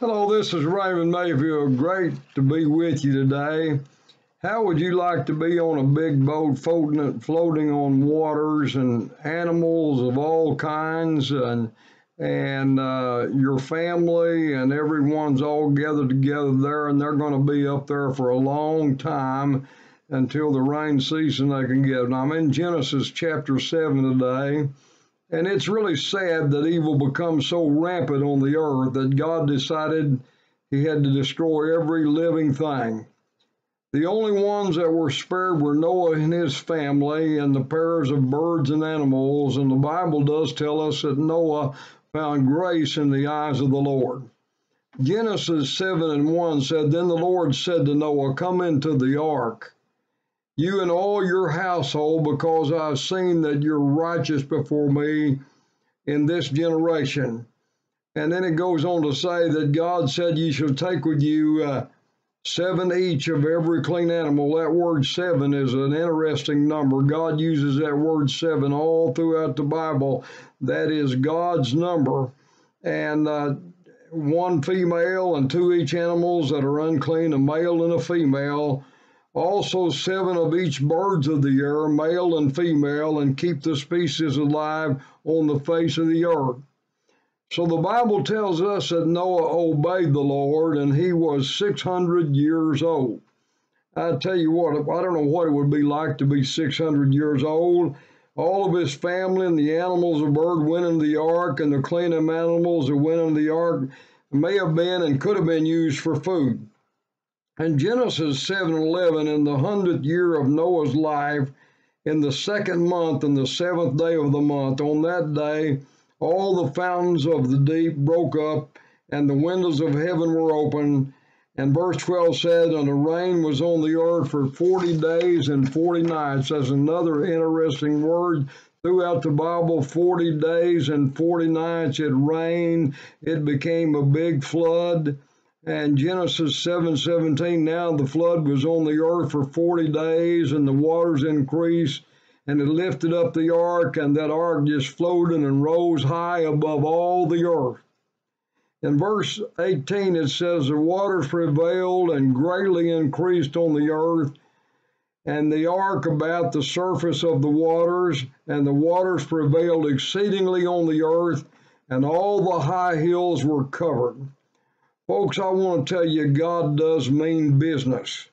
Hello, this is Raymond Mayfield. Great to be with you today. How would you like to be on a big boat floating, floating on waters and animals of all kinds and and uh, your family and everyone's all gathered together there and they're going to be up there for a long time until the rain season they can get. Now, I'm in Genesis chapter 7 today. And it's really sad that evil becomes so rampant on the earth that God decided he had to destroy every living thing. The only ones that were spared were Noah and his family and the pairs of birds and animals. And the Bible does tell us that Noah found grace in the eyes of the Lord. Genesis 7 and 1 said, Then the Lord said to Noah, Come into the ark you and all your household, because I've seen that you're righteous before me in this generation. And then it goes on to say that God said, You shall take with you uh, seven each of every clean animal. That word seven is an interesting number. God uses that word seven all throughout the Bible. That is God's number. And uh, one female and two each animals that are unclean, a male and a female also seven of each birds of the air, male and female, and keep the species alive on the face of the earth. So the Bible tells us that Noah obeyed the Lord and he was 600 years old. I tell you what, I don't know what it would be like to be 600 years old. All of his family and the animals of bird went into the ark, and the clean animals that went into the ark may have been and could have been used for food. And Genesis 7:11, in the hundredth year of Noah's life, in the second month and the seventh day of the month, on that day, all the fountains of the deep broke up, and the windows of heaven were opened. And verse 12 said, And the rain was on the earth for 40 days and 40 nights. That's another interesting word throughout the Bible 40 days and 40 nights. It rained, it became a big flood. And Genesis 7:17, now the flood was on the earth for 40 days, and the waters increased, and it lifted up the ark, and that ark just floated and rose high above all the earth. In verse 18, it says, The waters prevailed and greatly increased on the earth, and the ark about the surface of the waters, and the waters prevailed exceedingly on the earth, and all the high hills were covered. Folks, I want to tell you, God does mean business.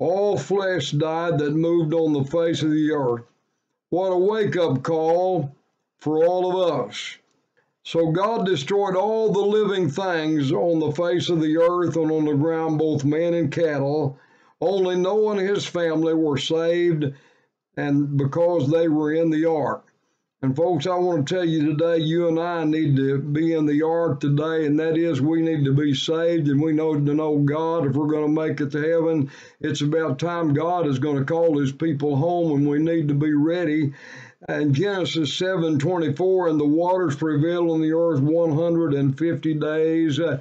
All flesh died that moved on the face of the earth. What a wake up call for all of us. So God destroyed all the living things on the face of the earth and on the ground, both men and cattle. Only Noah and his family were saved, and because they were in the ark. And folks, I want to tell you today, you and I need to be in the ark today, and that is we need to be saved and we know to know God if we're going to make it to heaven. It's about time God is going to call his people home and we need to be ready. And Genesis 7:24, and the waters prevailed on the earth 150 days. Uh,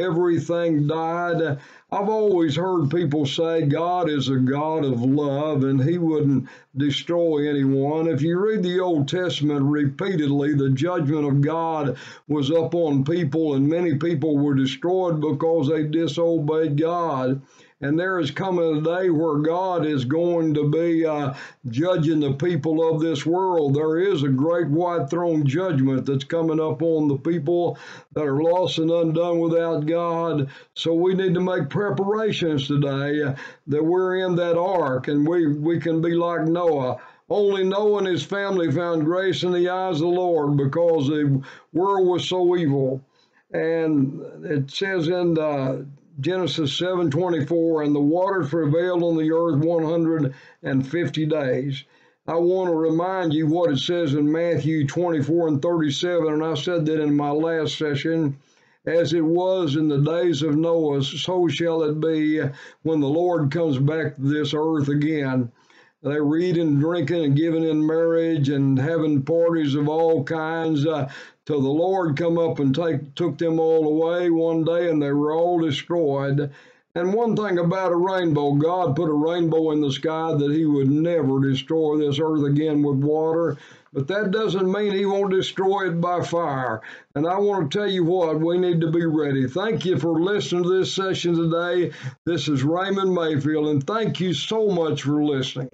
everything died. I've always heard people say God is a God of love and he wouldn't destroy anyone. If you read the Old Testament repeatedly, the judgment of God was up on people and many people were destroyed because they disobeyed God. And there is coming a day where God is going to be uh, judging the people of this world. There is a great white throne judgment that's coming up on the people that are lost and undone without God. So we need to make preparations today uh, that we're in that ark and we, we can be like Noah. Only Noah and his family found grace in the eyes of the Lord because the world was so evil. And it says in the Genesis 7:24, and the waters prevailed on the earth 150 days. I want to remind you what it says in Matthew 24 and 37, and I said that in my last session. As it was in the days of Noah, so shall it be when the Lord comes back to this earth again. They were eating, drinking, and giving in marriage and having parties of all kinds. Uh, till the Lord come up and take took them all away one day, and they were all destroyed. And one thing about a rainbow, God put a rainbow in the sky that He would never destroy this earth again with water. But that doesn't mean He won't destroy it by fire. And I want to tell you what, we need to be ready. Thank you for listening to this session today. This is Raymond Mayfield, and thank you so much for listening.